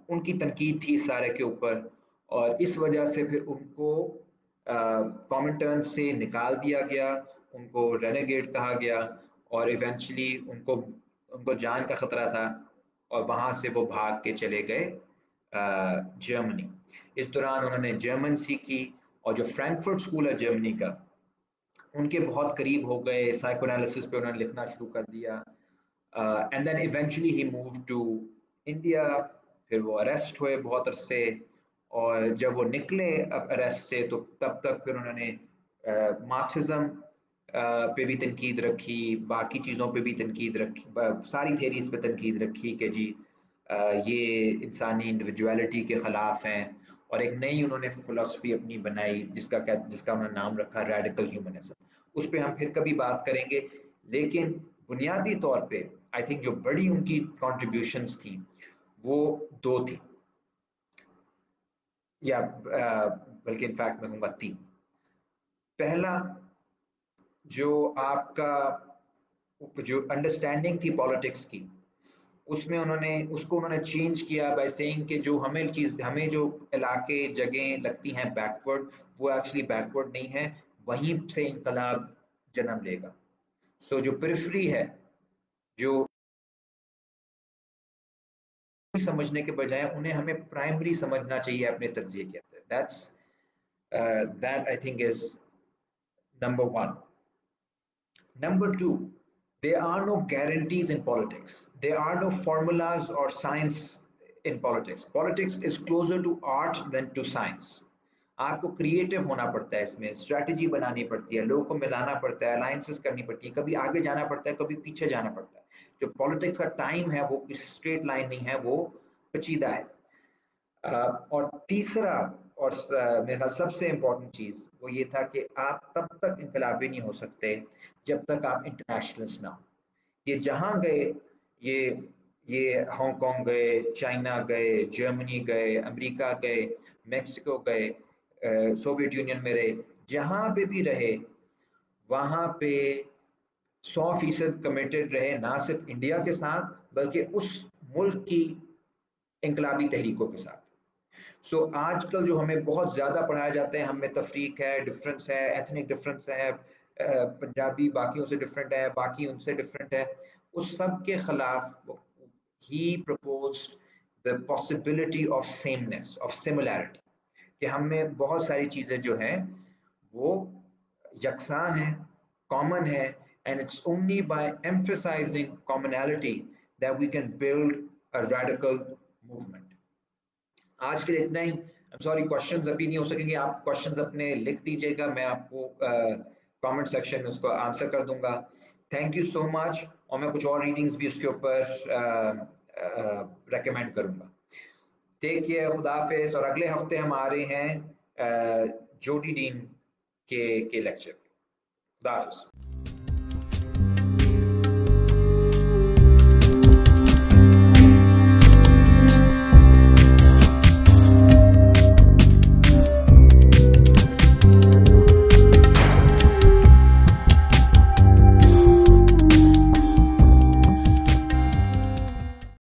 उनकी तनकीद थी सारे के ऊपर और इस वजह से फिर उनको कॉमेंटर्न से निकाल दिया गया उनको रेनेगेट कहा गया और इवेंचुअली उनको उनको जान का ख़तरा था और वहाँ से वो भाग के चले गए। जर्मनी। इस दौरान उन्होंने जर्मन सीखी और जो फ्रैंकफर्ट स्कूल है जर्मनी का, उनके बहुत करीब हो गए। साइकोनालिसिस पे उन्होंने लिखना शुरू कर दिया। And then eventually he move to India फिर वो अरेस्ट हुए बहुत अरसे और जब वो निकले अरेस्ट से तो तब तक फिर उन्होंने मार्क्सिज्म पे भी तनकीद रखी, बाकी चीज़ों पे भी तनकीद रखी सारी थेरीज पे तनकीद रखी कि जी ये इंसानी इंडिविजुअलिटी के ख़िलाफ़ हैं और एक नई उन्होंने फ़िलासफ़ी अपनी बनाई, जिसका जिसका उन्होंने नाम रखा रेडिकल ह्यूमनिज्म उस पर हम फिर कभी बात करेंगे, लेकिन बुनियादी तौर पे आई थिंक जो बड़ी उनकी कॉन्ट्रीब्यूशंस थी, वो दो थी। या बल्कि इनफैक्ट मैं कहूँगा तीन। पहला, जो आपका, जो अंडरस्टैंडिंग थी पॉलिटिक्स की उसमें उन्होंने उसको उन्होंने चेंज किया बाय सेइंग कि जो हमें चीज़ हमें जो इलाके जगह लगती हैं बैकवर्ड वो एक्चुअली बैकवर्ड नहीं है वहीं से इनकलाब जन्म लेगा। सो so, जो प्रिफ्री है जो समझने के बजाय उन्हें हमें प्राइमरी समझना चाहिए अपने तजिए के अंदर। That's that I think is number one number two there are no guarantees in politics. There are no formulas or science in politics. Politics is closer to art than to science. आपको creative होना पड़ता है इसमें strategy बनानी पड़ती है, लोगों को मिलाना पड़ता है अलायंसेस करनी पड़ती है, कभी आगे जाना पड़ता है, कभी पीछे जाना पड़ता है। जो पॉलिटिक्स का टाइम है, वो स्ट्रेट लाइन नहीं है, वो पेचीदा है। और तीसरा, और मेरा सबसे इम्पोर्टेंट चीज़ वो ये था कि आप तब तक इनकलाबी नहीं हो सकते, जब तक आप इंटरनेशनल्स ना हो। ये जहाँ गए, ये ये हांगकांग गए चाइना गए जर्मनी गए अमेरिका गए मेक्सिको गए सोवियत यूनियन में रहे, जहाँ पे भी रहे, वहाँ पे सौ फ़ीसद कमिटेड रहे, ना सिर्फ़ इंडिया के साथ, बल्कि उस मुल्क की इनकलाबी तहरीकों के साथ। सो so, आजकल जो हमें बहुत ज़्यादा पढ़ाया जाता है हमें तफरीक है डिफरेंस है एथनिक डिफरेंस है पंजाबी बाकियों से डिफरेंट है बाकी उनसे डिफरेंट है। उस सब के खिलाफ ही propose the possibility of sameness of similarity कि हमें बहुत सारी चीज़ें जो हैं वो यकसा हैं कॉमन है and it's only by emphasizing commonality that we can build a radical movement आज के लिए इतना ही। सॉरी क्वेश्चंस अभी नहीं हो सकेंगे। आप क्वेश्चंस अपने लिख दीजिएगा। मैं आपको कमेंट uh, सेक्शन में उसको आंसर कर दूँगा। थैंक यू सो मच और मैं कुछ और रीडिंग्स भी उसके ऊपर रेकमेंड uh, uh, करूँगा। टेक केयर खुदाफिज और अगले हफ़्ते हम आ रहे हैं जोडी डीन के के लेक्चर खुदाफिज